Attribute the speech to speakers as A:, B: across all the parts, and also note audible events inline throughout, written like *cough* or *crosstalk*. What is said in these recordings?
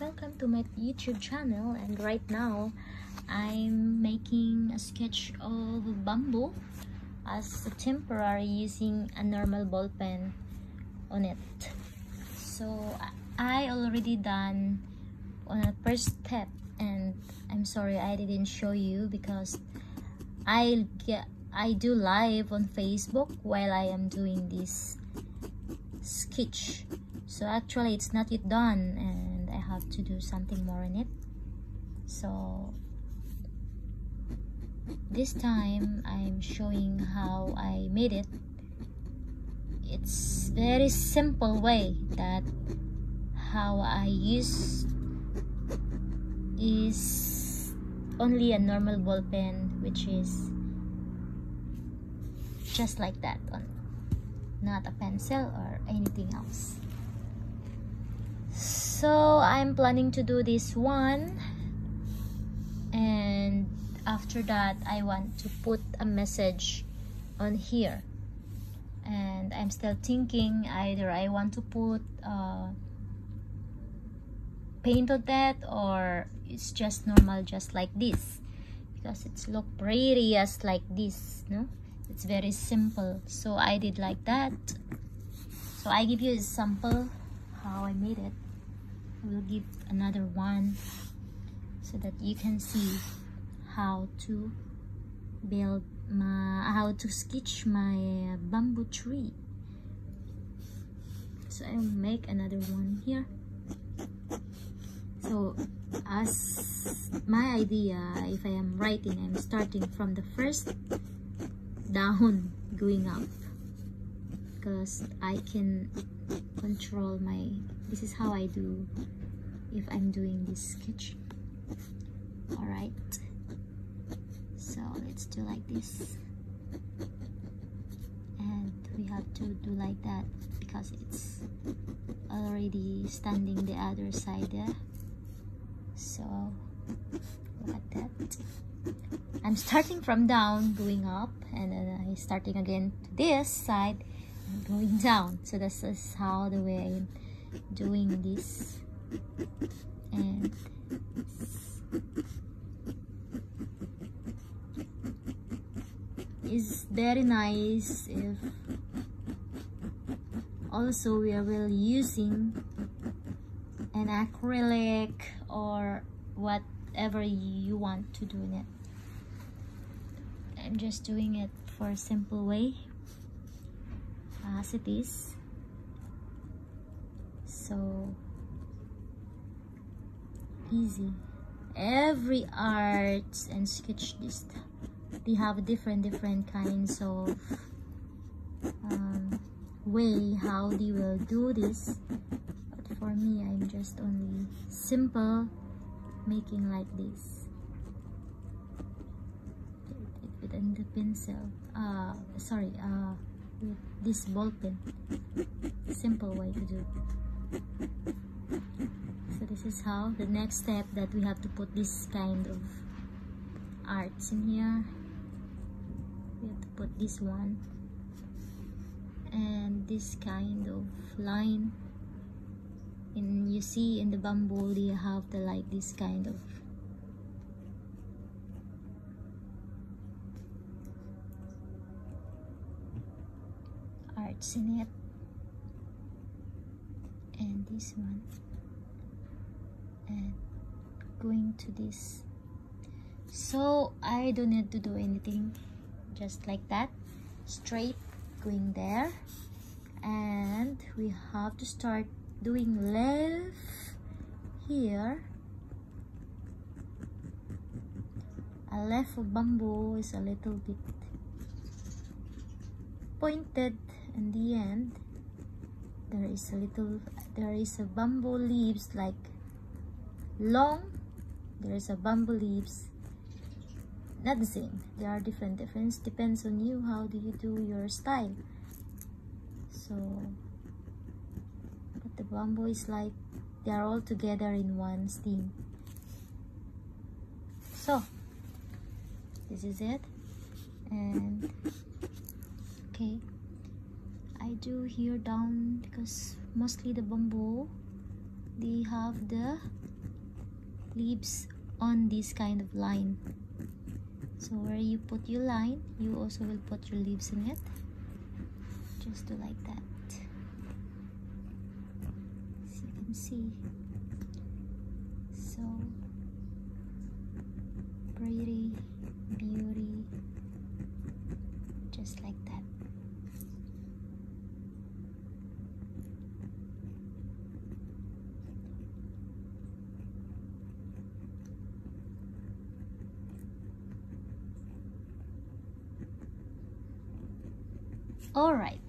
A: welcome to my youtube channel and right now i'm making a sketch of bamboo as a temporary using a normal ball pen on it. So i already done on a first step and i'm sorry i didn't show you because i get i do live on facebook while i am doing this sketch. So actually it's not yet done have to do something more in it. So this time I'm showing how I made it. It's very simple way that how I use is only a normal ball pen which is just like that one not a pencil or anything else so I'm planning to do this one. And after that I want to put a message on here. And I'm still thinking either I want to put uh, paint on that or it's just normal just like this. Because it's look pretty as like this no? It's very simple. So I did like that. So I give you a sample how I made it I will give another one so that you can see how to build my how to sketch my bamboo tree. So I will make another one here. So as my idea if I am writing I'm starting from the first down *laughs* going up because I can control my this is how I do if I'm doing this sketch. Alright. So let's do like this. And we have to do like that because it's already standing the other side there. So look at that. I'm starting from down going up and then I starting again to this side going down. So this is how the way I'm doing this. And it's very nice if also we are really using an acrylic or whatever you want to do in it. I'm just doing it for a simple way as it is so easy. Every art and sketch this they have different different kinds of um, way how they will do this. But for me I'm just only simple making like this. With the pencil. Uh sorry uh with this ball pen simple way to do so this is how the next step that we have to put this kind of arts in here. We have to put this one and this kind of line. And you see in the bamboo you have the like this kind of in it and this one. And going to this. So I don't need to do anything. Just like that. Straight going there. And we have to start doing left here. A left of bamboo is a little bit pointed in the end there is a little there is a bamboo leaves like long there is a bamboo leaves not the same. They are different difference depends on you how do you do your style. So but the bamboo is like they are all together in one stem so this is it. And okay I do here down because mostly the bamboo they have the leaves on this kind of line. So where you put your line you also will put your leaves in it. Just do like that. As you can see so pretty beauty just like that all right.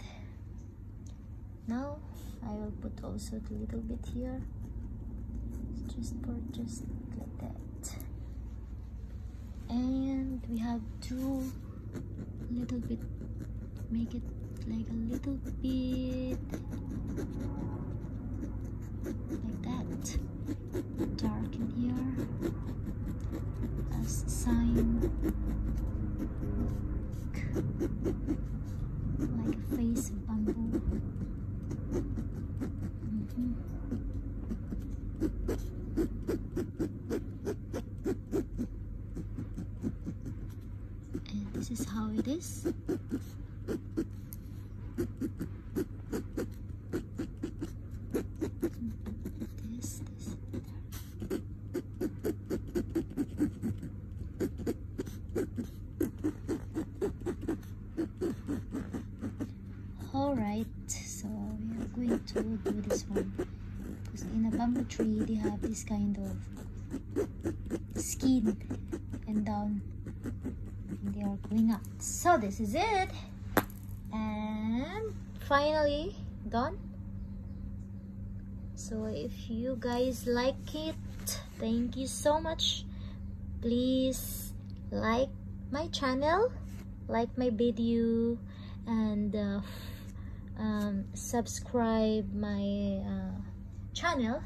A: Now I will put also a little bit here. Just for just like that. And we have two little bit make it like a little bit like that dark in here as sign like a face of bamboo. Mm -hmm. And this is how it is. This, this, Alright, so we are going to do this one. Because in a bamboo tree, they have this kind of skin and down. And they are going up. So this is it. And finally done. So if you guys like it, thank you so much. Please like my channel, like my video, and uh, um, subscribe my uh, channel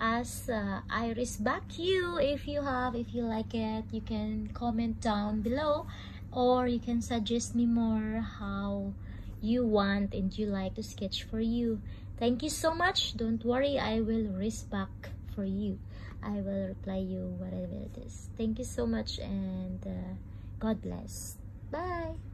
A: as uh, I respect you if you have if you like it you can comment down below or you can suggest me more how you want and you like to sketch for you. Thank you so much. Don't worry I will respect for you. I will reply you whatever it is. Thank you so much and uh, God bless. Bye